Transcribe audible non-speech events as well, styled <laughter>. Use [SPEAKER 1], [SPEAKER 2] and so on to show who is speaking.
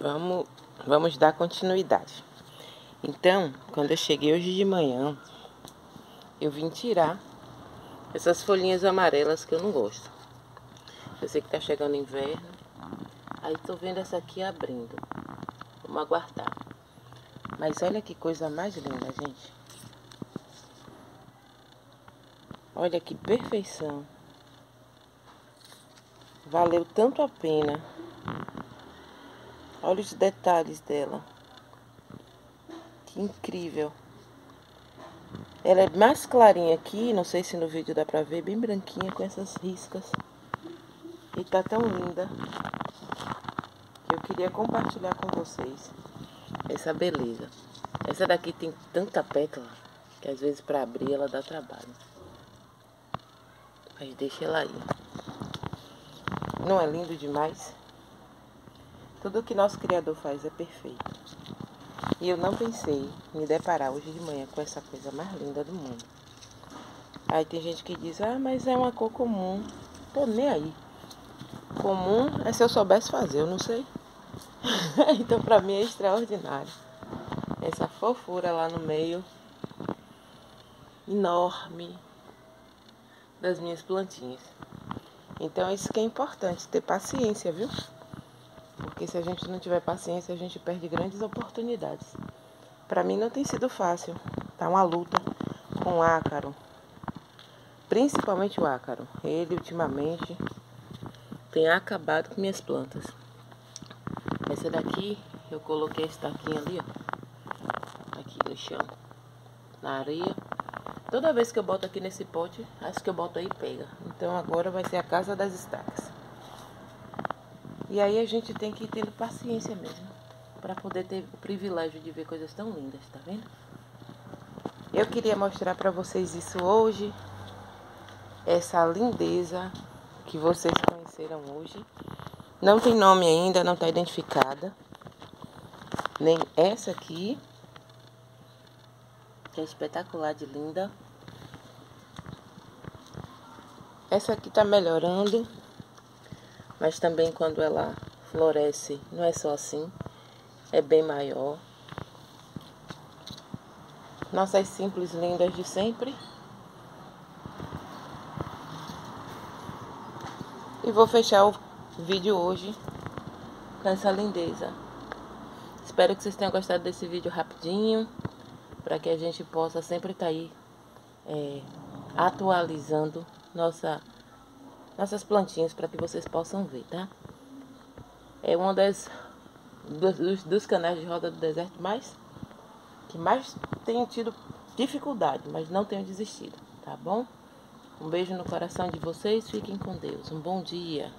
[SPEAKER 1] Vamos, vamos dar continuidade. Então, quando eu cheguei hoje de manhã, eu vim tirar essas folhinhas amarelas que eu não gosto. Eu sei que tá chegando inverno. Aí tô vendo essa aqui abrindo. Vamos aguardar. Mas olha que coisa mais linda, gente. Olha que perfeição. Valeu tanto a pena. Olha os detalhes dela. Que incrível. Ela é mais clarinha aqui, não sei se no vídeo dá pra ver, bem branquinha com essas riscas. E tá tão linda que eu queria compartilhar com vocês essa beleza. Essa daqui tem tanta pétala que às vezes para abrir ela dá trabalho. Mas deixa ela aí. Não é lindo demais? Tudo que nosso Criador faz é perfeito. E eu não pensei em me deparar hoje de manhã com essa coisa mais linda do mundo. Aí tem gente que diz, ah, mas é uma cor comum. Tô nem aí. Comum é se eu soubesse fazer, eu não sei. <laughs> então pra mim é extraordinário. Essa fofura lá no meio. Enorme. Das minhas plantinhas. Então isso que é importante, ter paciência, viu? Porque se a gente não tiver paciência, a gente perde grandes oportunidades. Para mim não tem sido fácil. Tá uma luta com o ácaro. Principalmente o ácaro. Ele ultimamente tem acabado com minhas plantas. Essa daqui eu coloquei esse taquinho ali, ó. Aqui no chão. Na areia. Toda vez que eu boto aqui nesse pote, acho que eu boto aí pega. Então agora vai ser a casa das estacas. E aí a gente tem que tendo paciência mesmo. para poder ter o privilégio de ver coisas tão lindas, tá vendo? Eu queria mostrar para vocês isso hoje. Essa lindeza que vocês conheceram hoje. Não tem nome ainda, não está identificada. Nem essa aqui. Que é espetacular de linda. Essa aqui está melhorando. Mas também quando ela floresce, não é só assim, é bem maior. Nossas simples lindas de sempre. E vou fechar o vídeo hoje com essa lindeza. Espero que vocês tenham gostado desse vídeo rapidinho, para que a gente possa sempre estar tá aí é, atualizando nossa nossas plantinhas para que vocês possam ver, tá? É uma das dos, dos canais de roda do deserto mais que mais tenho tido dificuldade, mas não tenho desistido, tá bom? Um beijo no coração de vocês, fiquem com Deus. Um bom dia.